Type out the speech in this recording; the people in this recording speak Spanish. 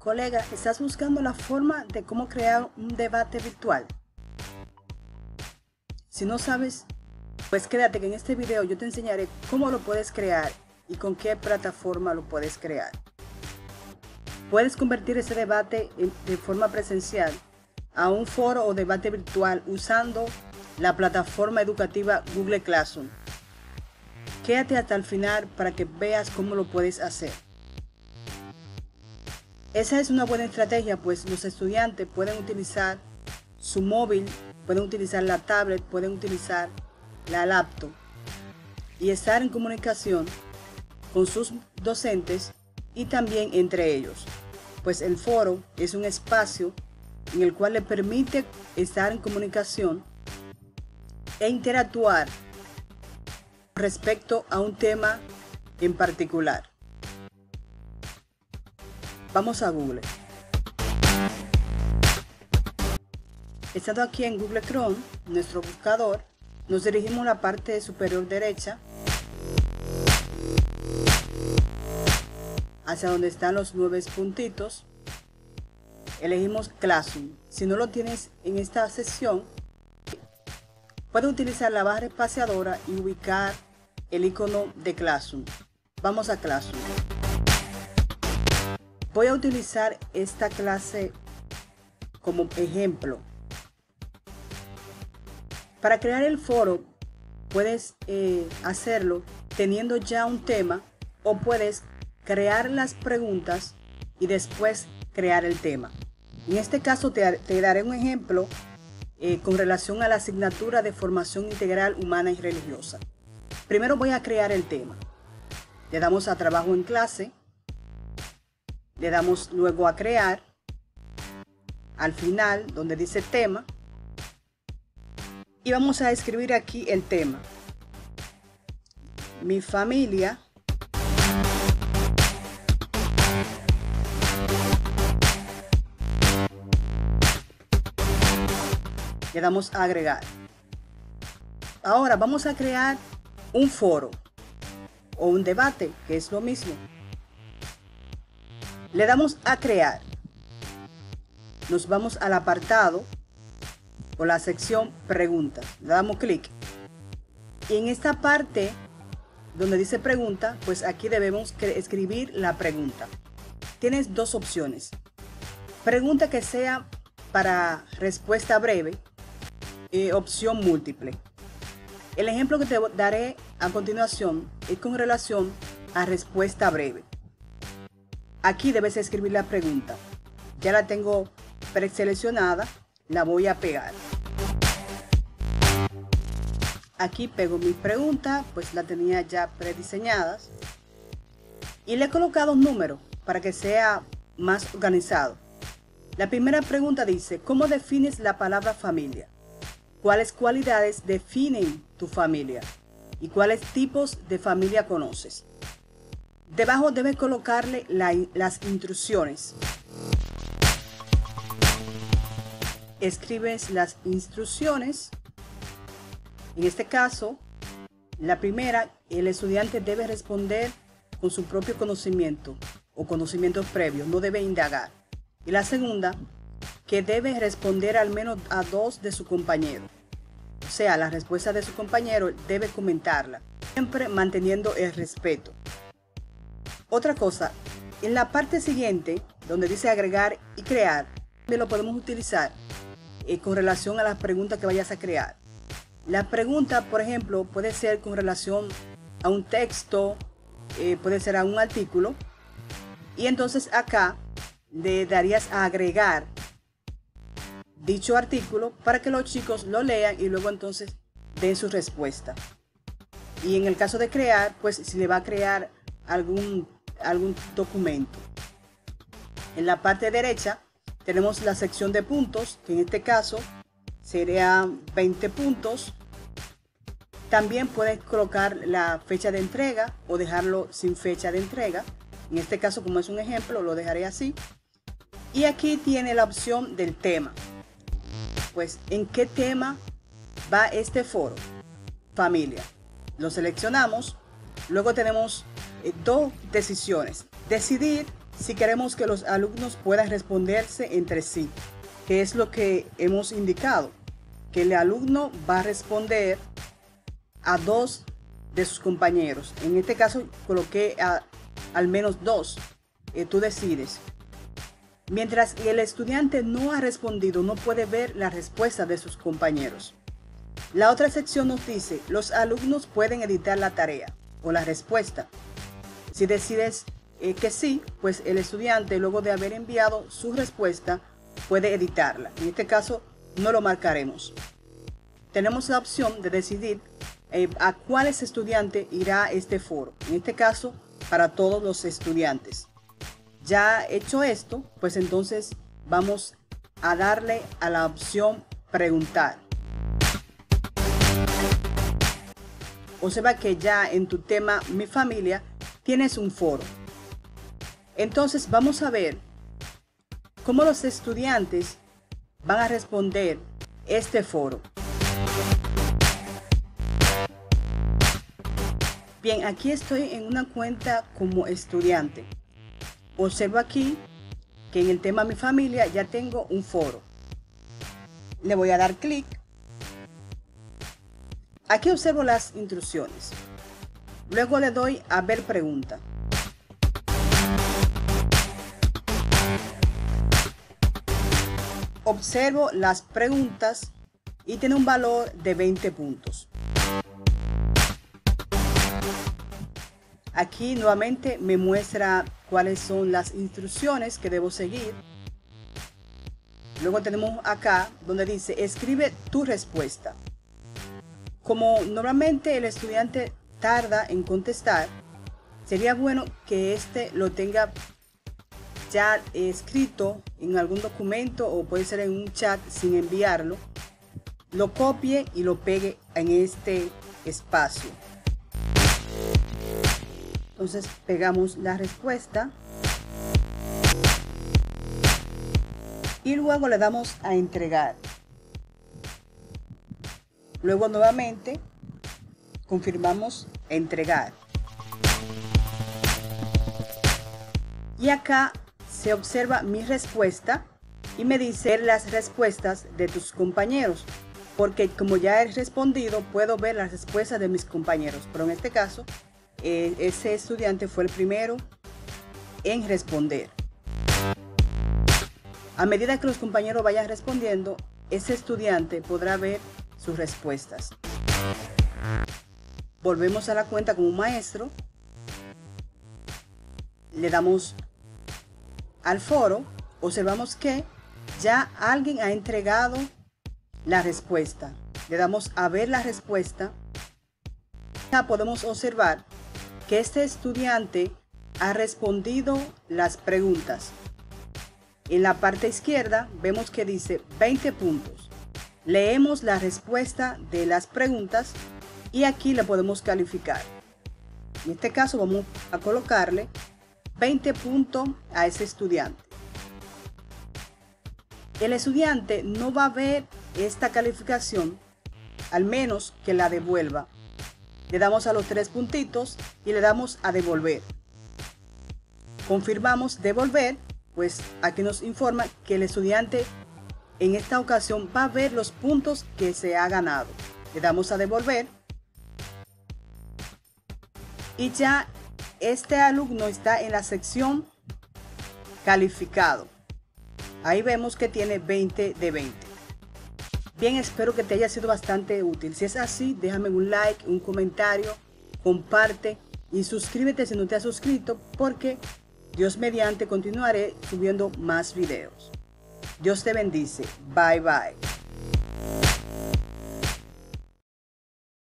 Colega, ¿estás buscando la forma de cómo crear un debate virtual? Si no sabes, pues quédate que en este video yo te enseñaré cómo lo puedes crear y con qué plataforma lo puedes crear. Puedes convertir ese debate de forma presencial a un foro o debate virtual usando la plataforma educativa Google Classroom. Quédate hasta el final para que veas cómo lo puedes hacer. Esa es una buena estrategia, pues los estudiantes pueden utilizar su móvil, pueden utilizar la tablet, pueden utilizar la laptop y estar en comunicación con sus docentes y también entre ellos, pues el foro es un espacio en el cual le permite estar en comunicación e interactuar respecto a un tema en particular. Vamos a Google. Estando aquí en Google Chrome, nuestro buscador, nos dirigimos a la parte superior derecha hacia donde están los nueve puntitos. Elegimos Classroom. Si no lo tienes en esta sección, puedes utilizar la barra espaciadora y ubicar el icono de Classroom. Vamos a Classroom. Voy a utilizar esta clase como ejemplo. Para crear el foro puedes eh, hacerlo teniendo ya un tema o puedes crear las preguntas y después crear el tema. En este caso te, daré un ejemplo eh, con relación a la asignatura de formación integral humana y religiosa. Primero voy a crear el tema. Le damos a trabajo en clase le damos luego a crear. Al final, donde dice tema. Y vamos a escribir aquí el tema. Mi familia le damos a agregar. Ahora vamos a crear un foro o un debate, que es lo mismo. Le damos a crear. Nos vamos al apartado o la sección preguntas. Le damos clic. Y en esta parte donde dice pregunta, pues aquí debemos escribir la pregunta. Tienes dos opciones. Pregunta que sea para respuesta breve y opción múltiple. El ejemplo que te daré a continuación es con relación a respuesta breve. Aquí debes escribir la pregunta. Ya la tengo preseleccionada, la voy a pegar. Aquí pego mi pregunta, pues la tenía ya prediseñadas. Y le he colocado un número para que sea más organizado. La primera pregunta dice, ¿cómo defines la palabra familia? ¿Cuáles cualidades definen tu familia? ¿Y cuáles tipos de familia conoces? Debajo debes colocarle las instrucciones. Escribes las instrucciones. En este caso, la primera, el estudiante debe responder con su propio conocimiento o conocimientos previos, no debe indagar. Y la segunda, que debe responder al menos a dos de su compañero. O sea, la respuesta de su compañero debe comentarla, siempre manteniendo el respeto. Otra cosa, en la parte siguiente, donde dice agregar y crear, lo podemos utilizar eh, con relación a las preguntas que vayas a crear. La pregunta, por ejemplo, puede ser con relación a un texto, eh, puede ser a un artículo. Y entonces acá le darías a agregar dicho artículo para que los chicos lo lean y luego entonces den su respuesta. Y en el caso de crear, pues si le va a crear algún algún documento. En la parte derecha tenemos la sección de puntos, que en este caso sería 20 puntos. También puedes colocar la fecha de entrega o dejarlo sin fecha de entrega. En este caso, como es un ejemplo, lo dejaré así. Y aquí tiene la opción del tema. Pues, ¿en qué tema va este foro? Familia. Lo seleccionamos. Luego tenemos dos decisiones. Decidir si queremos que los alumnos puedan responderse entre sí, que es lo que hemos indicado, que el alumno va a responder a dos de sus compañeros. En este caso coloqué al menos dos. Eh, tú decides. Mientras el estudiante no ha respondido, no puede ver la respuesta de sus compañeros. La otra sección nos dice, los alumnos pueden editar la tarea o la respuesta. Si decides eh, que sí, pues el estudiante luego de haber enviado su respuesta puede editarla. En este caso no lo marcaremos. Tenemos la opción de decidir eh, a cuáles estudiantes irá este foro. En este caso, para todos los estudiantes. Ya hecho esto, pues entonces vamos a darle a la opción preguntar. Observa que ya en tu tema Mi familia tienes un foro. Entonces vamos a ver cómo los estudiantes van a responder este foro. Bien, aquí estoy en una cuenta como estudiante. Observo aquí que en el tema Mi familia ya tengo un foro. Le voy a dar clic. Aquí observo las instrucciones. Luego le doy a ver pregunta. Observo las preguntas y tiene un valor de 20 puntos. Aquí nuevamente me muestra cuáles son las instrucciones que debo seguir. Luego tenemos acá donde dice escribe tu respuesta. Como normalmente el estudiante tarda en contestar, sería bueno que este lo tenga ya escrito en algún documento o puede ser en un chat sin enviarlo, lo copie y lo pegue en este espacio. Entonces pegamos la respuesta. Y luego le damos a entregar. Luego nuevamente confirmamos entregar. Y acá se observa mi respuesta y me dice las respuestas de tus compañeros. Porque como ya he respondido, puedo ver las respuestas de mis compañeros. Pero en este caso, eh, ese estudiante fue el primero en responder. A medida que los compañeros vayan respondiendo, ese estudiante podrá ver sus respuestas. Volvemos a la cuenta como maestro. Le damos al foro. Observamos que ya alguien ha entregado la respuesta. Le damos a ver la respuesta. Ya podemos observar que este estudiante ha respondido las preguntas. En la parte izquierda vemos que dice 20 puntos. Leemos la respuesta de las preguntas y aquí le podemos calificar. En este caso vamos a colocarle 20 puntos a ese estudiante. El estudiante no va a ver esta calificación al menos que la devuelva le damos a los tres puntitos y le damos a devolver. Confirmamos devolver, pues aquí nos informa que el estudiante en esta ocasión va a ver los puntos que se ha ganado. Le damos a devolver. Y ya este alumno está en la sección calificado. Ahí vemos que tiene 20 de 20. Bien, espero que te haya sido bastante útil. Si es así, déjame un like, un comentario, comparte y suscríbete si no te has suscrito porque Dios mediante continuaré subiendo más videos. Dios te bendice. Bye bye.